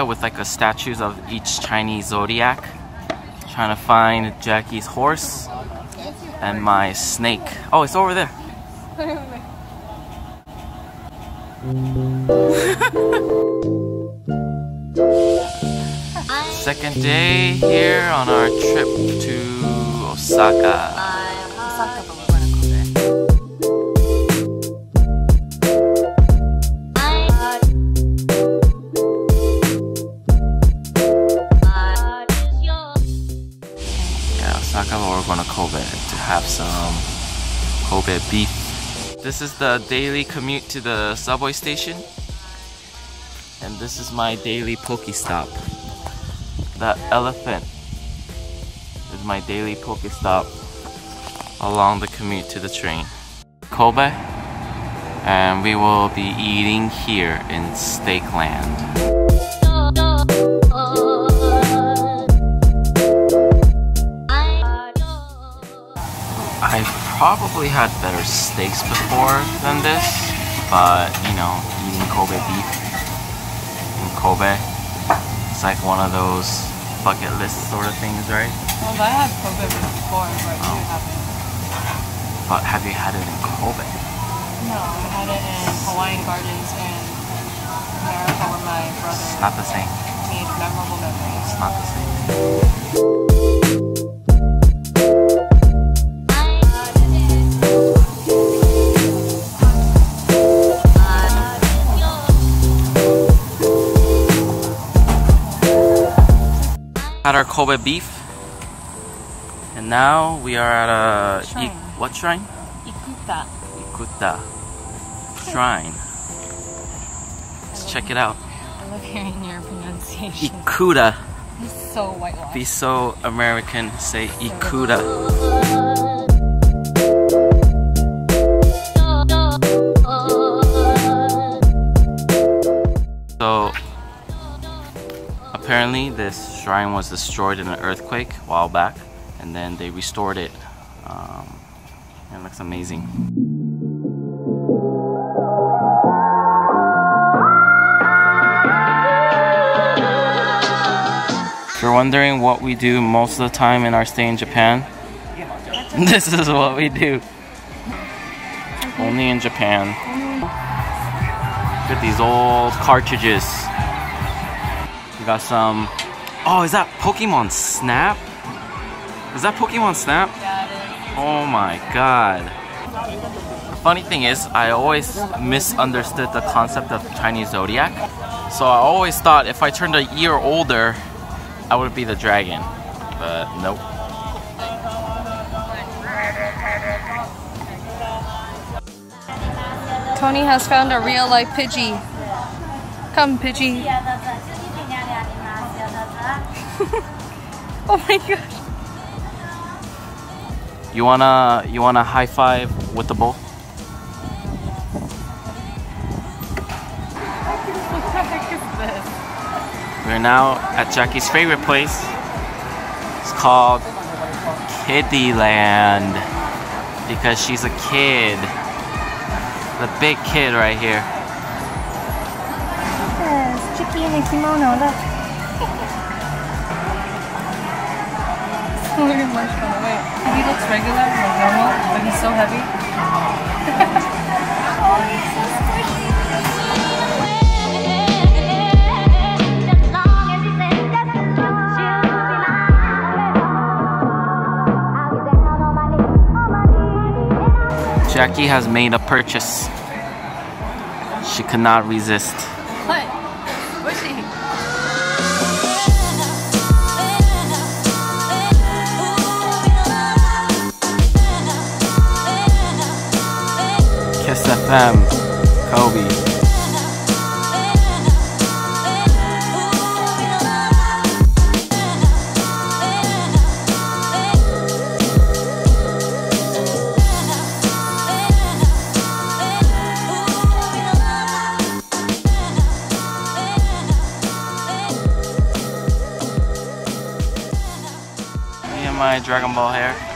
With like a statues of each Chinese zodiac. Trying to find Jackie's horse and my snake. Oh, it's over there. Second day here on our trip to Osaka. To have some Kobe beef. This is the daily commute to the subway station. And this is my daily Pokestop. The elephant is my daily Pokestop along the commute to the train. Kobe. And we will be eating here in Steakland. Oh, oh, oh, probably had better steaks before than this, but you know, eating Kobe beef in Kobe, it's like one of those bucket list sort of things, right? Well, I had Kobe before, but you oh. haven't. But have you had it in Kobe? No, I had it in Hawaiian Gardens in America where my brother It's not the same. made memorable memories. It's not the same. Had our Kobe beef, and now we are at a Shrine. what shrine? Ikuta. Ikuta shrine. Let's check it out. I love hearing your pronunciation. Ikuta. It's so whitewashed. Be so American. Say Ikuta. Apparently this shrine was destroyed in an earthquake a while back, and then they restored it. Um, it looks amazing. If you're wondering what we do most of the time in our stay in Japan, this is what we do. Only in Japan. Look at these old cartridges. We got some. Oh, is that Pokemon Snap? Is that Pokemon Snap? Yeah, it is. Oh my god. The funny thing is, I always misunderstood the concept of Chinese zodiac. So I always thought if I turned a year older, I would be the dragon. But nope. Tony has found a real life Pidgey. Come, Pidgey. oh my gosh. You wanna you wanna high five with the bull? What the heck is this? We're now at Jackie's favorite place. It's called Kiddy Land because she's a kid. The big kid right here. Yes, Chicky in a kimono, look. Look at Marshmallow. Wait, he looks regular, like normal, but he's so heavy. Jackie has made a purchase. She cannot resist. FM, Kobe. My Dragon Ball hair.